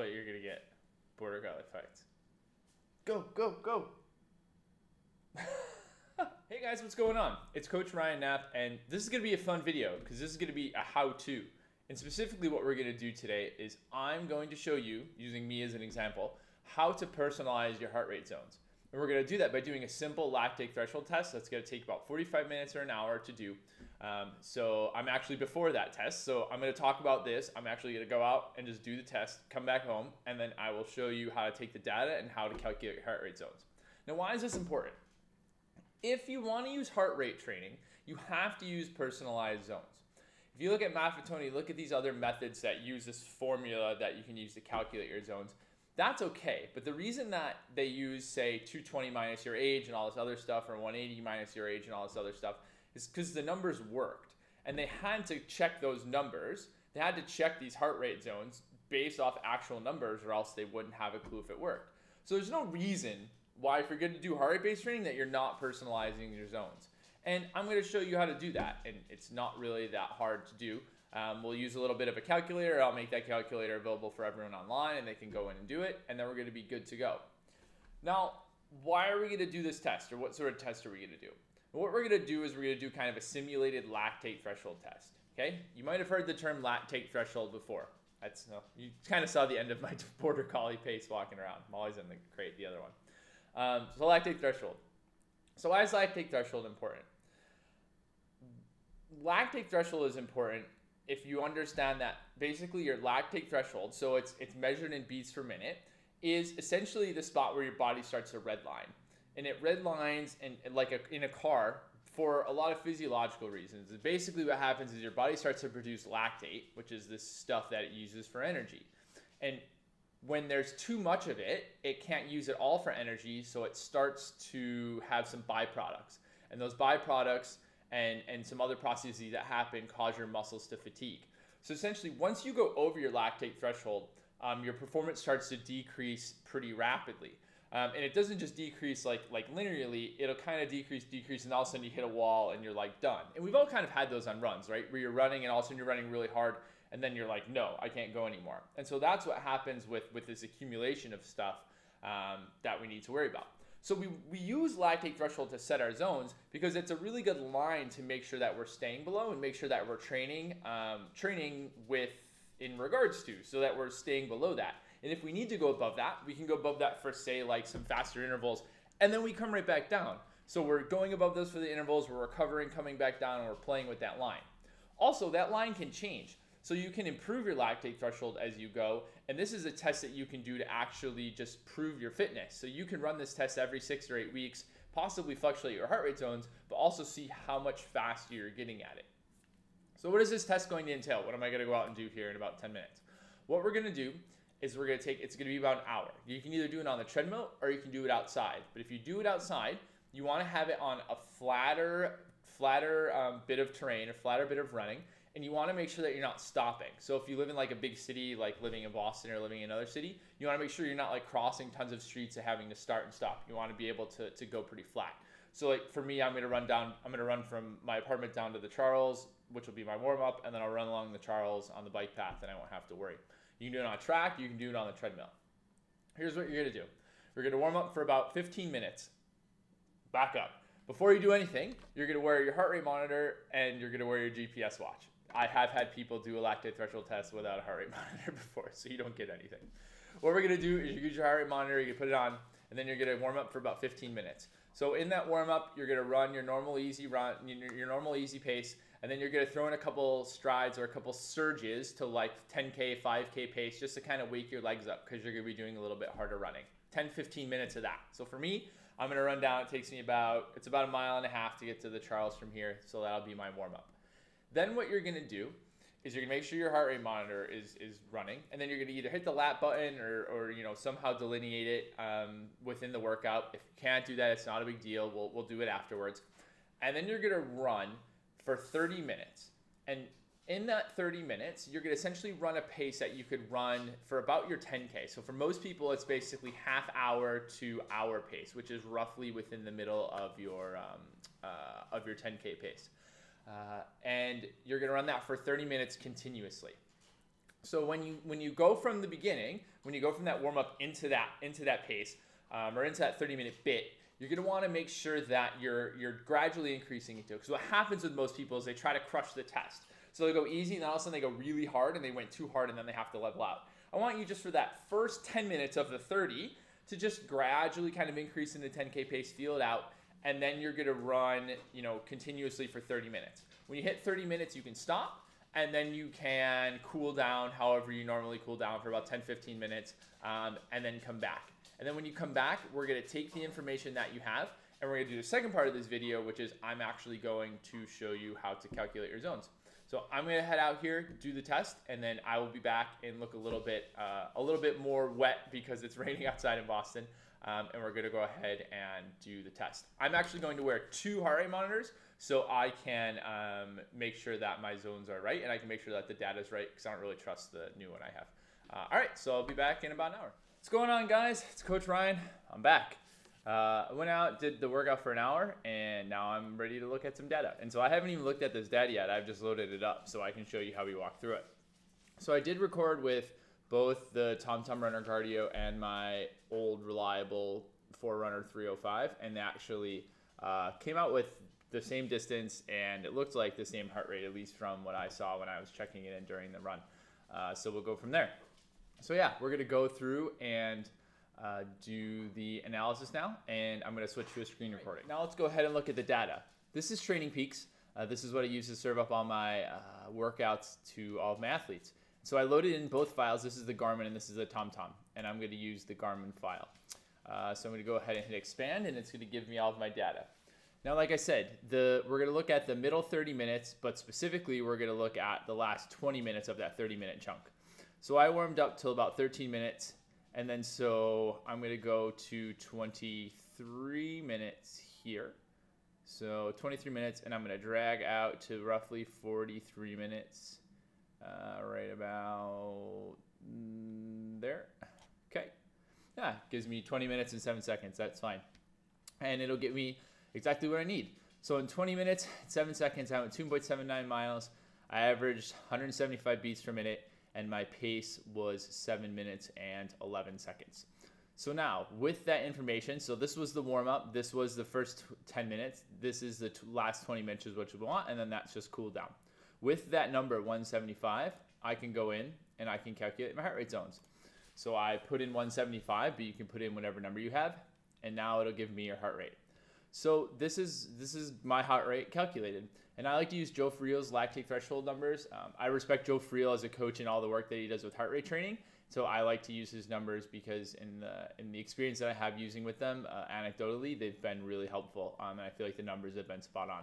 what you're gonna get. Border collie fights. Go, go, go. hey guys, what's going on? It's Coach Ryan Knapp, and this is gonna be a fun video because this is gonna be a how-to. And specifically, what we're gonna do today is I'm going to show you, using me as an example, how to personalize your heart rate zones. And we're gonna do that by doing a simple lactate threshold test. That's gonna take about 45 minutes or an hour to do. Um, so I'm actually before that test. So I'm gonna talk about this. I'm actually gonna go out and just do the test, come back home, and then I will show you how to take the data and how to calculate your heart rate zones. Now, why is this important? If you wanna use heart rate training, you have to use personalized zones. If you look at Maffetone, look at these other methods that use this formula that you can use to calculate your zones that's okay. But the reason that they use, say, 220 minus your age and all this other stuff, or 180 minus your age and all this other stuff, is because the numbers worked. And they had to check those numbers. They had to check these heart rate zones based off actual numbers, or else they wouldn't have a clue if it worked. So there's no reason why, if you're going to do heart rate based training, that you're not personalizing your zones. And I'm going to show you how to do that. And it's not really that hard to do. Um, we'll use a little bit of a calculator. I'll make that calculator available for everyone online and they can go in and do it. And then we're going to be good to go. Now, why are we going to do this test or what sort of test are we going to do? What we're going to do is we're going to do kind of a simulated lactate threshold test. Okay, you might have heard the term lactate threshold before. That's no, you kind of saw the end of my border collie pace walking around. I'm always in the crate, the other one. Um, so lactate threshold. So why is lactate threshold important? Lactate threshold is important if you understand that basically your lactate threshold, so it's it's measured in beats per minute, is essentially the spot where your body starts to redline. And it redlines and like a, in a car for a lot of physiological reasons. Basically what happens is your body starts to produce lactate, which is this stuff that it uses for energy. And when there's too much of it, it can't use it all for energy, so it starts to have some byproducts. And those byproducts and, and some other processes that happen cause your muscles to fatigue. So essentially, once you go over your lactate threshold, um, your performance starts to decrease pretty rapidly. Um, and it doesn't just decrease like like linearly, it'll kind of decrease, decrease, and all of a sudden you hit a wall and you're like done. And we've all kind of had those on runs, right? Where you're running and all of a sudden you're running really hard and then you're like, no, I can't go anymore. And so that's what happens with, with this accumulation of stuff um, that we need to worry about. So we, we use lactate threshold to set our zones because it's a really good line to make sure that we're staying below and make sure that we're training um, training with in regards to so that we're staying below that. And if we need to go above that, we can go above that for say like some faster intervals and then we come right back down. So we're going above those for the intervals, we're recovering, coming back down, and we're playing with that line. Also, that line can change. So you can improve your lactate threshold as you go. And this is a test that you can do to actually just prove your fitness. So you can run this test every six or eight weeks, possibly fluctuate your heart rate zones, but also see how much faster you're getting at it. So what is this test going to entail? What am I going to go out and do here in about 10 minutes? What we're going to do is we're going to take, it's going to be about an hour. You can either do it on the treadmill or you can do it outside. But if you do it outside, you want to have it on a flatter, flatter um, bit of terrain, a flatter bit of running and you want to make sure that you're not stopping. So if you live in like a big city, like living in Boston or living in another city, you want to make sure you're not like crossing tons of streets and having to start and stop. You want to be able to, to go pretty flat. So like for me, I'm going to run down, I'm going to run from my apartment down to the Charles, which will be my warm up. And then I'll run along the Charles on the bike path and I won't have to worry. You can do it on a track. You can do it on the treadmill. Here's what you're to do. You're to warm up for about 15 minutes. Back up. Before you do anything, you're to wear your heart rate monitor and you're to wear your GPS watch. I have had people do a lactate threshold test without a heart rate monitor before, so you don't get anything. What we're gonna do is you use your heart rate monitor, you put it on, and then you're gonna warm up for about 15 minutes. So in that warm up, you're gonna run your normal easy run, your normal easy pace, and then you're gonna throw in a couple strides or a couple surges to like 10k, 5k pace, just to kind of wake your legs up because you're gonna be doing a little bit harder running. 10, 15 minutes of that. So for me, I'm gonna run down. It takes me about it's about a mile and a half to get to the Charles from here, so that'll be my warm up. Then what you're gonna do is you're gonna make sure your heart rate monitor is is running, and then you're gonna either hit the lap button or, or you know somehow delineate it um, within the workout. If you can't do that, it's not a big deal. We'll we'll do it afterwards, and then you're gonna run for 30 minutes, and in that 30 minutes, you're gonna essentially run a pace that you could run for about your 10k. So for most people, it's basically half hour to hour pace, which is roughly within the middle of your um, uh, of your 10k pace. Uh, and you're going to run that for 30 minutes continuously. So when you when you go from the beginning, when you go from that warm up into that into that pace um, or into that 30 minute bit, you're gonna want to make sure that you're you're gradually increasing into it. Because what happens with most people is they try to crush the test. So they go easy, and then all of a sudden they go really hard, and they went too hard, and then they have to level out. I want you just for that first 10 minutes of the 30 to just gradually kind of increase in the 10k pace, feel it out, and then you're gonna run, you know, continuously for 30 minutes. When you hit 30 minutes, you can stop, and then you can cool down however you normally cool down for about 10 15 minutes, um, and then come back. And then when you come back, we're gonna take the information that you have, and we're gonna do the second part of this video, which is I'm actually going to show you how to calculate your zones. So I'm gonna head out here, do the test, and then I will be back and look a little bit, uh, a little bit more wet because it's raining outside in Boston. Um, and we're gonna go ahead and do the test. I'm actually going to wear two heart rate monitors so I can um, make sure that my zones are right and I can make sure that the data is right because I don't really trust the new one I have. Uh, all right, so I'll be back in about an hour. What's going on, guys? It's Coach Ryan. I'm back. Uh, I went out, did the workout for an hour, and now I'm ready to look at some data. And so I haven't even looked at this data yet. I've just loaded it up so I can show you how we walk through it. So I did record with both the TomTom Runner Cardio and my old reliable Forerunner 305, and they actually uh, came out with the same distance, and it looked like the same heart rate, at least from what I saw when I was checking it in during the run. Uh, so we'll go from there. So yeah, we're gonna go through and uh, do the analysis now, and I'm going to switch to a screen recording. Now let's go ahead and look at the data. This is Training Peaks. Uh, this is what I use to serve up all my uh, workouts to all of my athletes. So I loaded in both files. This is the Garmin and this is the TomTom, and I'm going to use the Garmin file. Uh, so I'm going to go ahead and hit expand, and it's going to give me all of my data. Now, like I said, the we're going to look at the middle 30 minutes, but specifically we're going to look at the last 20 minutes of that 30 minute chunk. So I warmed up till about 13 minutes, and then so I'm going to go to 23 minutes here. So 23 minutes, and I'm going to drag out to roughly 43 minutes, uh, right about there. Okay. Yeah, gives me 20 minutes and 7 seconds. That's fine. And it'll get me exactly what I need. So in 20 minutes, 7 seconds, I went 2.79 miles. I averaged 175 beats per minute and my pace was 7 minutes and 11 seconds. So now, with that information, so this was the warm up, this was the first 10 minutes, this is the last 20 minutes is what you want, and then that's just cool down. With that number 175, I can go in and I can calculate my heart rate zones. So I put in 175, but you can put in whatever number you have, and now it'll give me your heart rate. So this is this is my heart rate calculated. And I like to use Joe Friel's lactate threshold numbers. Um, I respect Joe Friel as a coach and all the work that he does with heart rate training. So I like to use his numbers because in the in the experience that I have using with them, uh, anecdotally, they've been really helpful. Um, and I feel like the numbers have been spot on.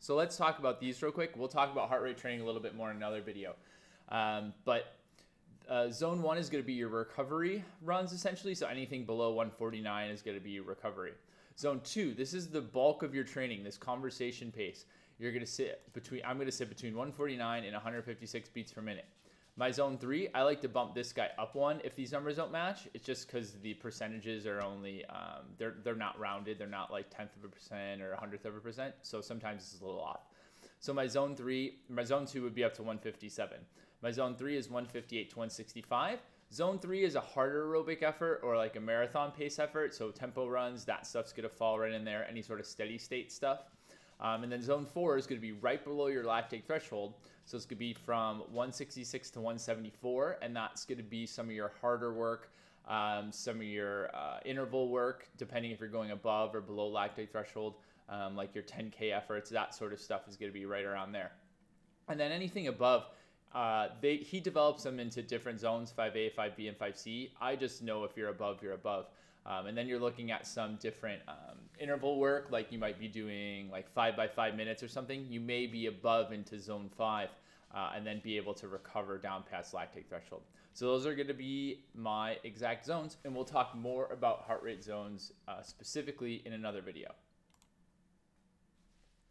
So let's talk about these real quick. We'll talk about heart rate training a little bit more in another video. Um, but uh, zone one is going to be your recovery runs essentially. So anything below 149 is going to be recovery. Zone two, this is the bulk of your training, this conversation pace you're going to sit between, I'm going to sit between 149 and 156 beats per minute. My zone three, I like to bump this guy up one if these numbers don't match. It's just because the percentages are only, um, they're, they're not rounded. They're not like tenth of a percent or a hundredth of a percent. So sometimes it's a little off. So my zone three, my zone two would be up to 157. My zone three is 158 to 165. Zone three is a harder aerobic effort or like a marathon pace effort. So tempo runs, that stuff's gonna fall right in there. Any sort of steady state stuff. Um, and then zone four is going to be right below your lactate threshold. So it's going to be from 166 to 174, and that's going to be some of your harder work, um, some of your uh, interval work, depending if you're going above or below lactate threshold, um, like your 10K efforts, that sort of stuff is going to be right around there. And then anything above, uh, they, he develops them into different zones 5A, 5B, and 5C. I just know if you're above, you're above. Um, and then you're looking at some different um, interval work, like you might be doing like five by five minutes or something. You may be above into zone five uh, and then be able to recover down past lactate threshold. So those are going to be my exact zones, and we'll talk more about heart rate zones uh, specifically in another video.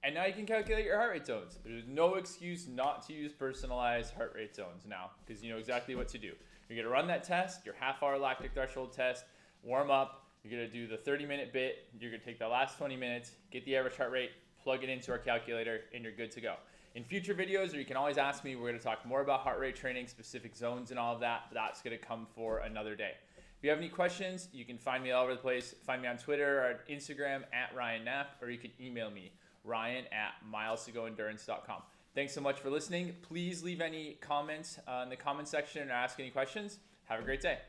And now you can calculate your heart rate zones. There's no excuse not to use personalized heart rate zones now because you know exactly what to do. You're gonna run that test, your half hour lactic threshold test, warm up, you're gonna do the 30 minute bit, you're gonna take the last 20 minutes, get the average heart rate, plug it into our calculator, and you're good to go. In future videos, or you can always ask me, we're gonna talk more about heart rate training, specific zones, and all of that. That's gonna come for another day. If you have any questions, you can find me all over the place. Find me on Twitter or Instagram at Ryan Knapp, or you can email me ryan at milestogoendurance.com. Thanks so much for listening. Please leave any comments uh, in the comment section or ask any questions. Have a great day.